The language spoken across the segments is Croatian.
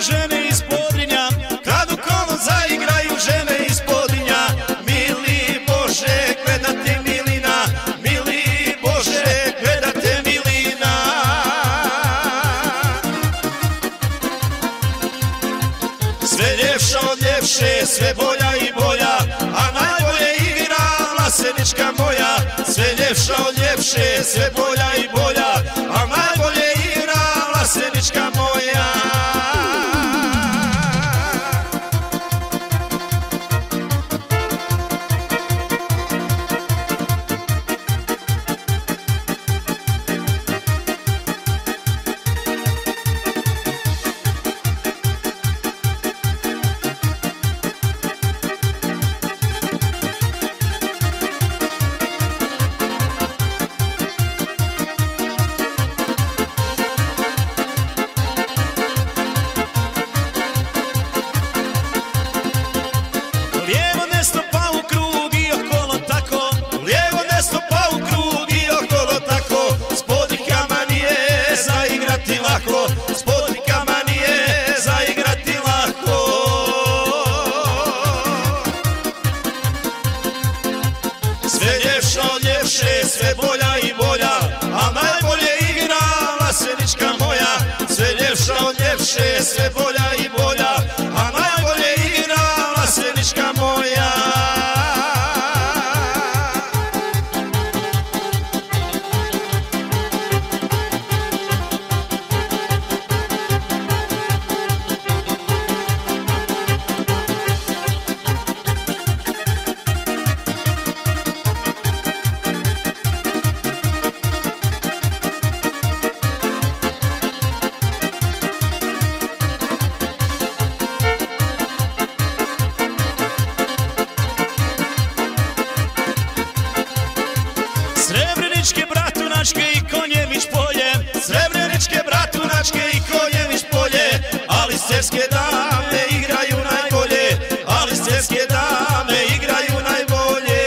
žene iz podrinja Kad u kolo zaigraju žene iz podrinja. Mili Bože, gledate Milina Mili Bože, gledate Milina. Sve ljepša od ljepše, sve bolja i bolja A najbolje igra vlasenička moja. Sve ljepša od ljepše, sve bolja ljepša od ljepše, sve bolja i bolja A najbolje igra Vasenička moja. Sve ljepša od ljepše, sve bolja i bolja bratunačke i konjević polje Srebreničke bratunačke i konjević polje Ali srpske dame igraju najbolje Ali srpske dame igraju najbolje.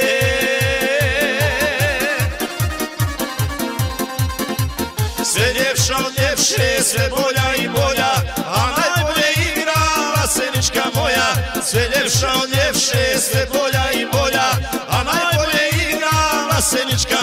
Sve ljepša od ljepše, sve bolja i bolja A najbolje igra Vasenička moja. Sve ljepša od ljepše, sve bolja i bolja A najbolje igra Vasenička moja